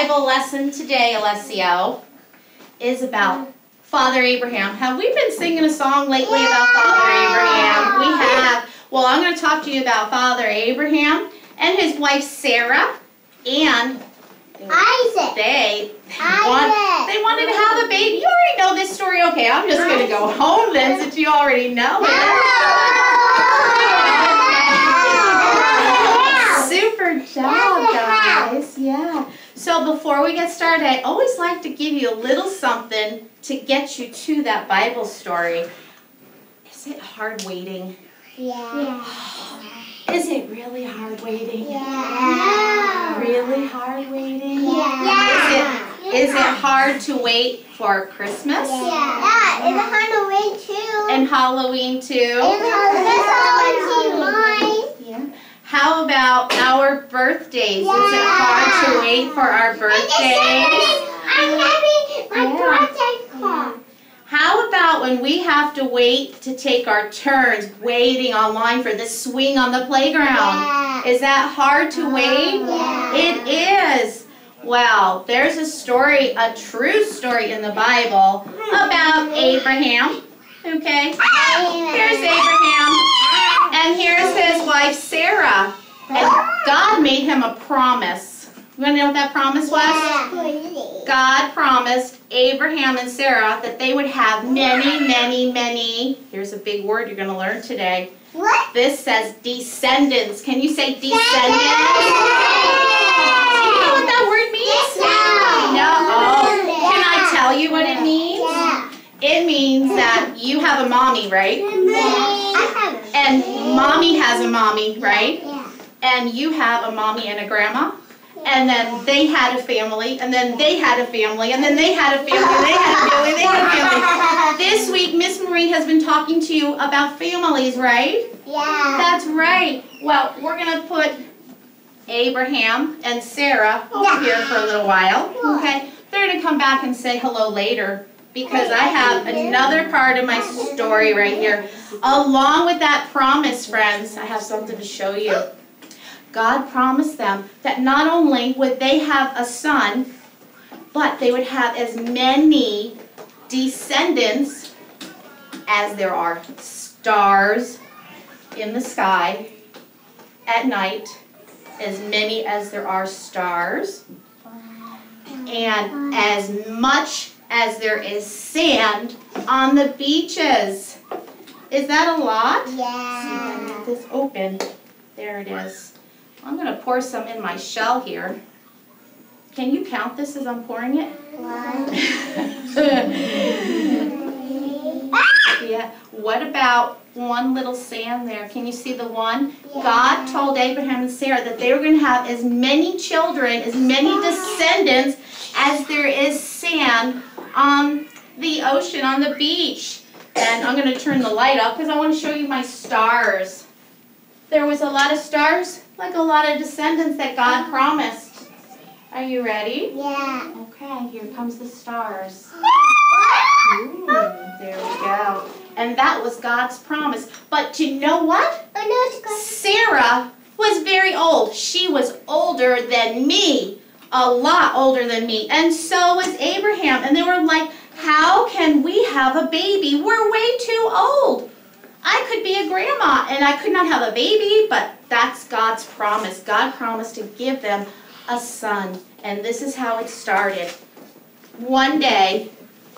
Bible lesson today, Alessio, is about Father Abraham. Have we been singing a song lately about Father Abraham? We have. Well, I'm going to talk to you about Father Abraham and his wife Sarah and Isaac. they Isaac. want, they wanted to have a baby. You already know this story. Okay, I'm just going to go home then since you already know it. Super job, guys. Yeah. So before we get started, I always like to give you a little something to get you to that Bible story. Is it hard waiting? Yeah. Is it really hard waiting? Yeah. Really hard waiting? Yeah. Is it, is it hard to wait for Christmas? Yeah. It's a Halloween too. And Halloween too? It's Halloween mine. Yeah. How about our birthdays? Is it hard to wait for our birthdays? I'm having my Yeah. birthday card. How about when we have to wait to take our turns waiting online for the swing on the playground? Yeah. Is that hard to uh-huh. wait? Yeah. It is. Well, there's a story, a true story in the Bible about Abraham. Okay? Here's Abraham. And here's his wife Sarah. And God made him a promise. You want to know what that promise was? God promised Abraham and Sarah that they would have many, many, many. Here's a big word you're going to learn today. What? This says descendants. Can you say descendants? Do you know what that word means? No. Oh. Can I tell you what it means? Yeah. It means that you have a mommy, right? I have. And mommy has a mommy, right? Yeah. And you have a mommy and a grandma. And then they had a family, and then they had a family, and then they had a family, and they had a family, they had a family. This week, Miss Marie has been talking to you about families, right? Yeah. That's right. Well, we're going to put Abraham and Sarah over here for a little while, okay? They're going to come back and say hello later because I have another part of my story right here. Along with that promise, friends, I have something to show you. God promised them that not only would they have a son, but they would have as many descendants as there are stars in the sky at night, as many as there are stars, and as much as there is sand on the beaches. Is that a lot? See if I can Yeah. get this open. There it is. I'm going to pour some in my shell here. Can you count this as I'm pouring it? One. yeah. What about one little sand there? Can you see the one? Yeah. God told Abraham and Sarah that they were going to have as many children, as many descendants as there is sand on the ocean, on the beach. And I'm going to turn the light up because I want to show you my stars. There was a lot of stars, like a lot of descendants that God promised. Are you ready? Yeah. Okay, here comes the stars. Ooh, there we go. And that was God's promise. But you know what? No, it's got. Sarah was very old. She was older than me, a lot older than me. And so was Abraham. And they were like, how can we have a baby? We're way too old. I could be a grandma and I could not have a baby, but that's God's promise. God promised to give them a son. And this is how it started. One day,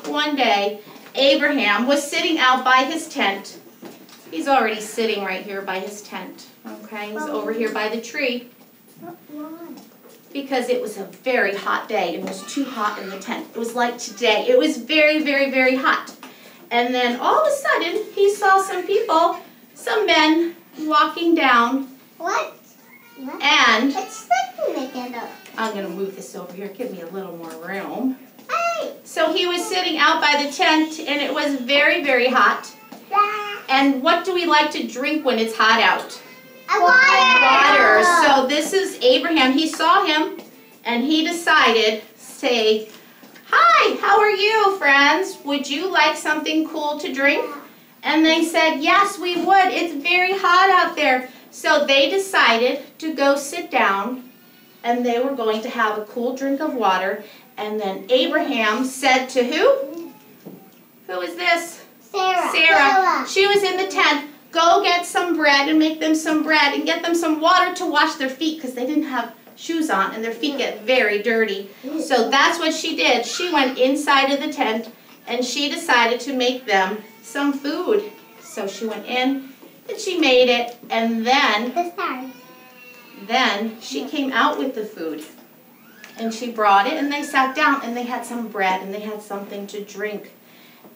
one day, Abraham was sitting out by his tent. He's already sitting right here by his tent. Okay, he's over here by the tree because it was a very hot day. It was too hot in the tent. It was like today. It was very, very, very hot. And then all of a sudden, he saw some people, some men walking down, What? What? and It's together. I'm going to move this over here. Give me a little more room. Hey. So he was sitting out by the tent, and it was very, very hot. Yeah. And what do we like to drink when it's hot out? Water. Water. So this is Abraham. He saw him, and he decided, say, Hi, how are you, friends? Would you like something cool to drink? And they said, Yes, we would. It's very hot out there. So they decided to go sit down and they were going to have a cool drink of water. And then Abraham said to who? Who is this? Sarah. Sarah. She was in the tent. Go get bread and make them some bread and get them some water to wash their feet because they didn't have shoes on and their feet get very dirty. So that's what she did. She went inside of the tent and she decided to make them some food. So she went in and she made it and then The stars. then she came out with the food and she brought it and they sat down and they had some bread and they had something to drink.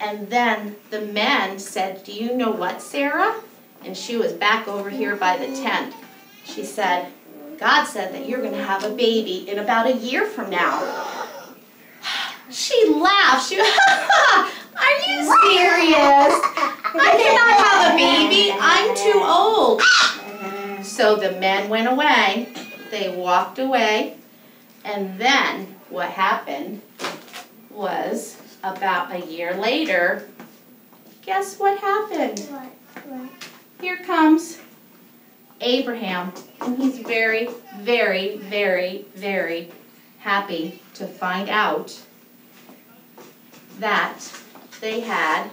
And then the men said, Do you know what, Sarah? And she was back over here by the tent. She said, God said that you're going to have a baby in about a year from now. She laughed. She, Are you serious? I cannot have a baby. I'm too old. So the men went away. They walked away. And then what happened was about a year later, guess what happened? What? What? Here comes Abraham. And he's very, very, very, very happy to find out that they had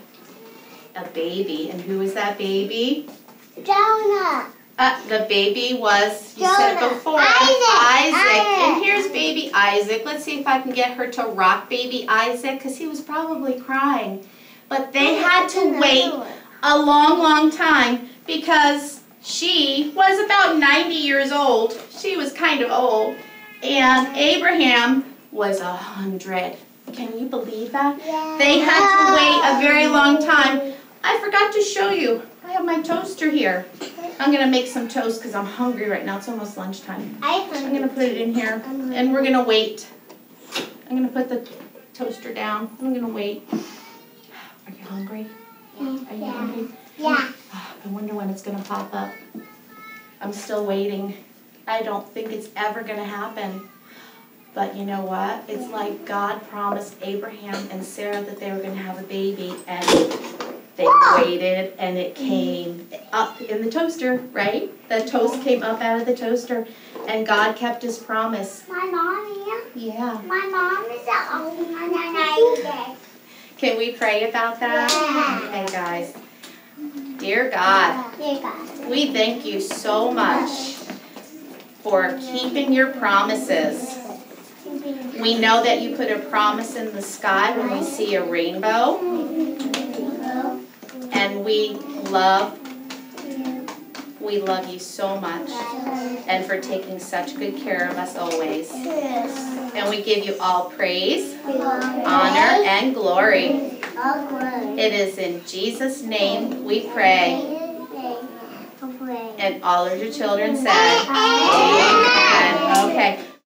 a baby. And who was that baby? Jonah. Uh, the baby was, you said before, Isaac. Isaac. And here's baby Isaac. Let's see if I can get her to rock baby Isaac because he was probably crying. But they had to wait a long, long time because she was about 90 years old. She was kind of old. And Abraham was a 100. Can you believe that? Yeah. They had to wait a very long time. I forgot to show you. I have my toaster here. I'm going to make some toast because I'm hungry right now. It's almost lunchtime. I'm going to put it in here and we're going to wait. I'm going to put the toaster down. I'm going to wait. Are you hungry? Are you hungry? Yeah. I wonder when it's going to pop up. I'm still waiting. I don't think it's ever going to happen. But you know what? It's like God promised Abraham and Sarah that they were going to have a baby, and they waited, and it came up in the toaster, right? The toast came up out of the toaster, and God kept his promise. My mom here. Yeah. My mom is at home and I Can we pray about that? Yeah. Okay, guys. Dear God. Dear God. We thank you so much for keeping your promises. We know that you put a promise in the sky when we see a rainbow, and we love, we love you so much, and for taking such good care of us always. And we give you all praise, honor, and glory. It is in Jesus' name we pray. And all of your children said, Amen. Okay.